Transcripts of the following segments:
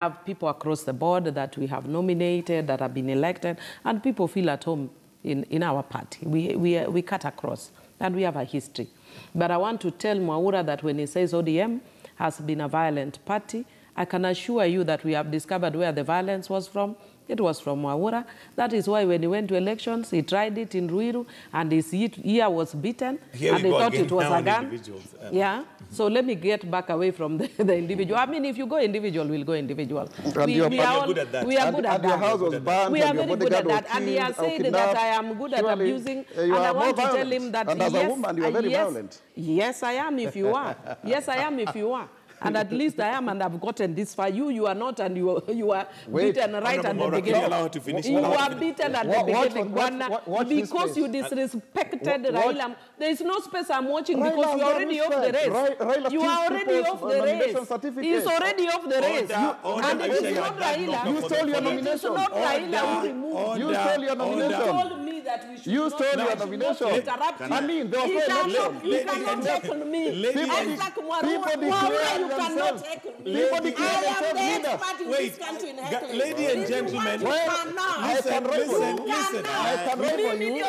have people across the board that we have nominated, that have been elected, and people feel at home in, in our party. We, we, we cut across, and we have a history. But I want to tell Mwaura that when he says ODM has been a violent party, I can assure you that we have discovered where the violence was from. It was from Mwaura. That is why when he went to elections, he tried it in Ruiru, and his ear was beaten, Here and he thought again it was now a gun. individuals. Uh, Yeah. So let me get back away from the, the individual. I mean, if you go individual, we'll go individual. And your- we And are all- good at that. We are And- good at that. house was We are very good at that. And he has said that. I am good at abusing. Eh, you and I want to tell him that And as a yes, woman, you are uh, very yes, violent. Yes, I am if you are. Yes, I am if you are. And at least I am, and I've gotten this far. You, you are not, and you, you are Wait. beaten right at the Honorable Mwaura, can you beginning. allow her to finish? You Allow are to beaten at the beginning, watch- Bwana, watch- watch because you disrespected Raila. There is no space I'm watching Raila because you're already off the race. Raila you are already off the race. certificates. He's already off the race. Order, order, and I it is not Raila. You stole the your It is nomination. not Raila who removed. You stole your nomination. Told me that we should You not, stole your nomination. Interrupt I mean, there was He no cannot, election. he cannot tackle me. Lady- Isaac Mwaura, people Mwaura, declared you cannot themselves. tackle me. People I am themselves the leaders. expert in Wait, this country in ga- heckling. lady and If you want, gentlemen, you cannot. I Listen, can write for listen, you. listen. I can write for you.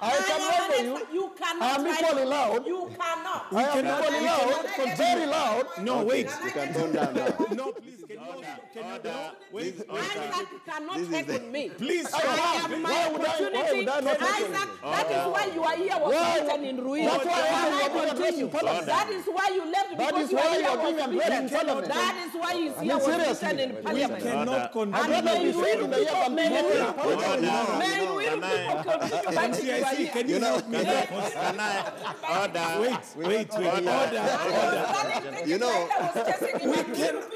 I can am write for you. You cannot. I am write equally for me. loud. You cannot. I am cannot- equally loud, very loud. No, wait. You can tone down now. No, please, can you, can you, no, wait, wait. Isaac cannot This is the- me. Please, I stop. have my Why would I- opportunity. Would I not tackle Isaac, that is why your ear was Why- beaten in Ruiru. That's why I Can have I your address continue? in Parliament. That is why you left That because why you are was doing address in beaten. Parliament. That is why his mean, ear was seriously. beaten in we cannot continue. rather be saying the May tomorrow in Ruiru- May Ruiru people continue biting your NCIC, ear. can you help me? Can I order? Wait, wait, wait. Order, order. You know,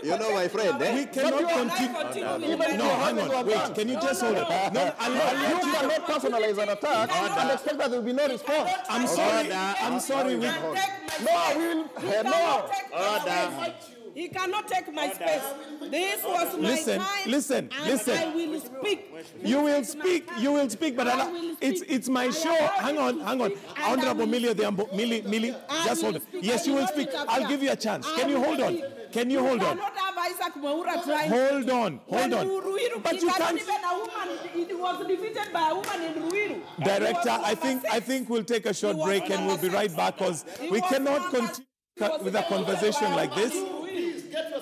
you know, my friend. Eh? We cannot continue. Even No, if you hang on. Wait, can you just hold it? No, I'll, I'll You let you. Cannot personalize an attack and expect that there will be no response. I'm sorry. Order. I'm sorry. We, No, we will. eh, No. Order. He cannot take my space. This was my Listen, time. listen, and listen. I will speak. you will This is my speak. You will speak. But I I'll- will it's it's my show. Hang on, hang on. speak, and I Honorable will Millie Odhiambo, Millie, Millie, just hold it. Yes, you will speak. I'll give you a chance. Can you hold on? Can you hold on? Cannot have Isaac Mwaura trying. Hold on, hold on. Ruiru, But it you wasn't can't. even a woman. It was defeated by a woman in Ruiru. Director, I think number I think we'll take a short He break and we'll be right back because we cannot continue with a conversation a like this.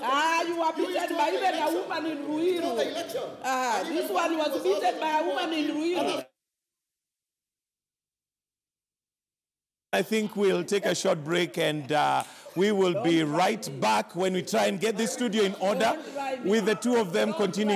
Ah, you were beaten by even a woman in Ruiru. Ah, this one was beaten by a woman in Ruiru. I think we'll take a short break and uh, we will be right back when we try and get this studio in order with the two of them continuing.